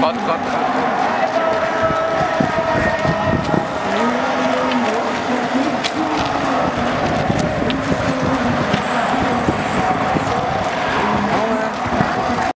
カットカット